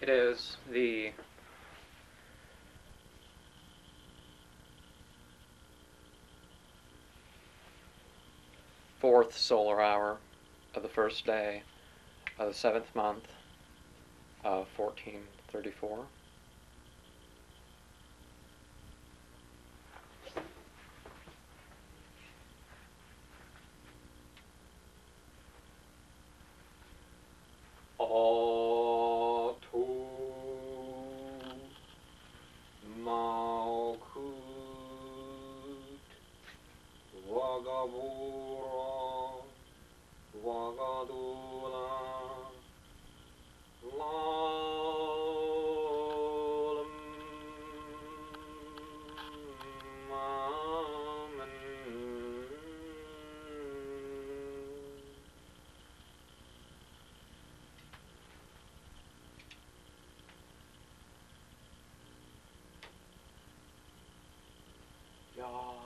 It is the fourth solar hour of the first day of the seventh month of 1434. Vagabura Vagadula Lalum Amen. Adana.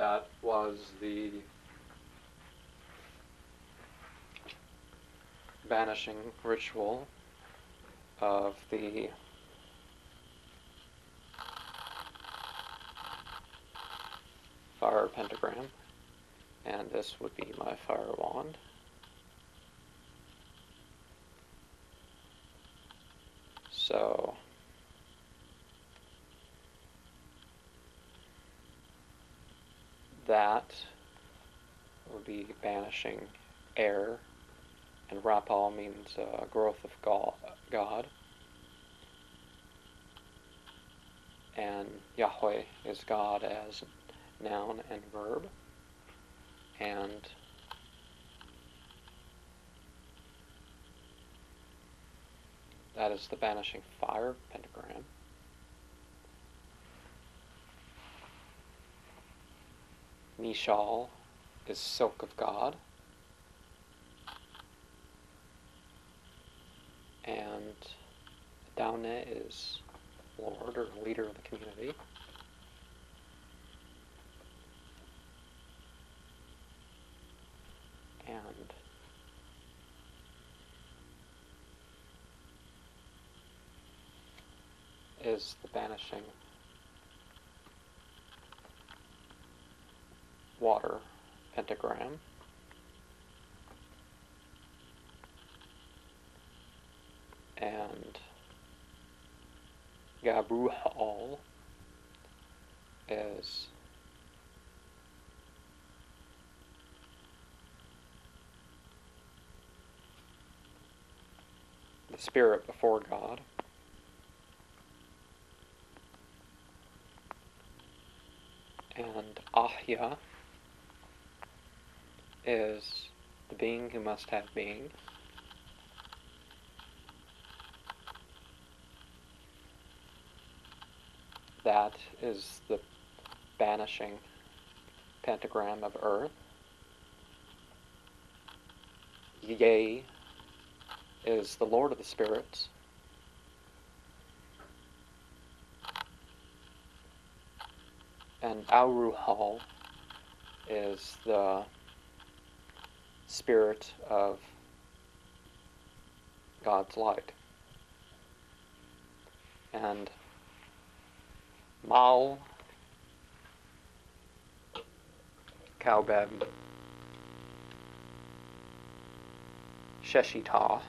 That was the banishing ritual of the fire pentagram, and this would be my fire wand. So, that would be banishing air, and Rapal means uh, growth of God. and Yahweh is God as noun and verb. And that is the banishing fire pentagram. Mishal is silk of God. And Daune is lord or leader of the community. And is the banishing water pentagram. And Gabruhal is the spirit before God. And Ahya is the being who must have being. That is the banishing pentagram of earth. Yea is the Lord of the spirits. And Auruhal is the spirit of God's light. And Mal Kaubeb Sheshita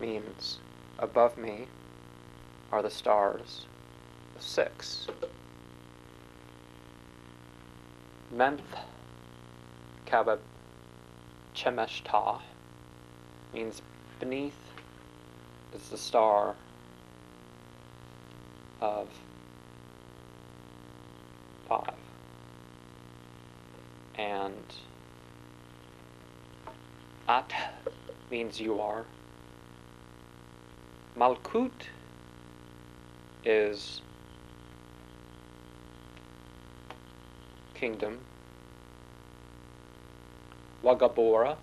means above me are the stars, the six. Menth Kabab Chemeshta means beneath is the star of five. And At means you are. Malkut is kingdom. Wagabora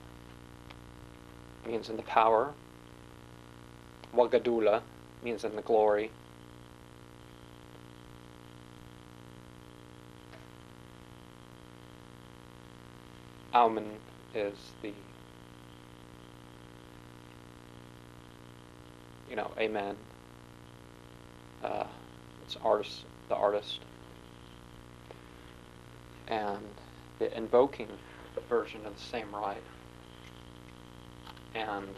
means in the power. Wagadula means in the glory. Auman is the you know, amen. Uh, it's artist, the artist, and the invoking version of the same rite. And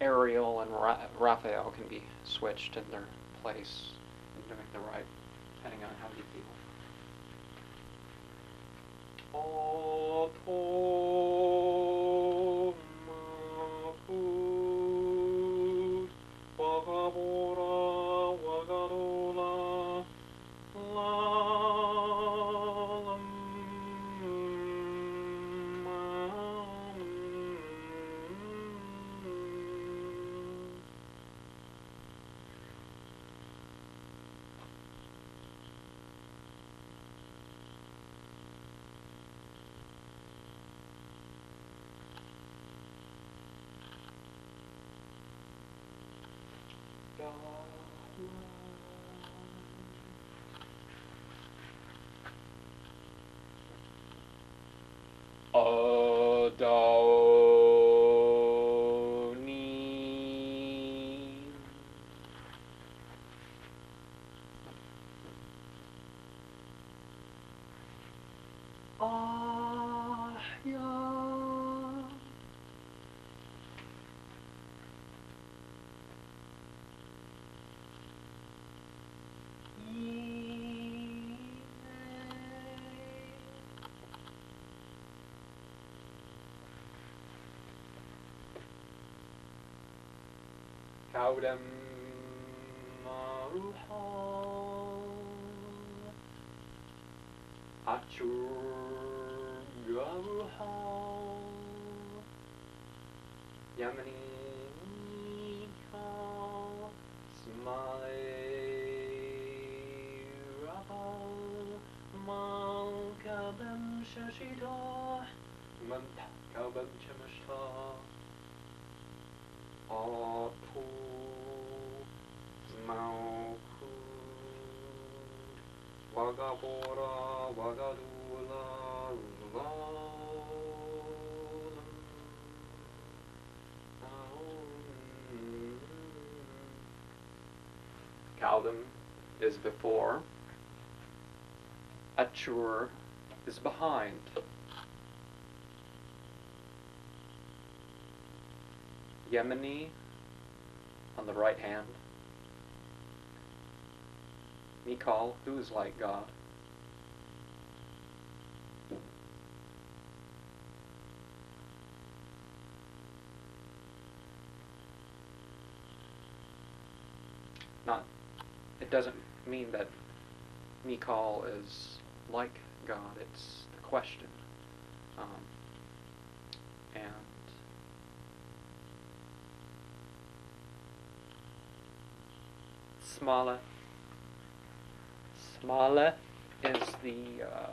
Ariel and Ra- Raphael can be switched in their place in doing the rite, depending on how you feel. Otomaput, Adoni. Kaudam Maruha. Achur Garuha Yamani Ka Smile Rabal Malkabam Shashita Mankabam Kaldum is before. Achur is behind. Yemeni on the right hand. Mikal, who is like God. Not, it doesn't mean that Mikal is like God, it's the question. Um, and Smala. Smaller is the uh,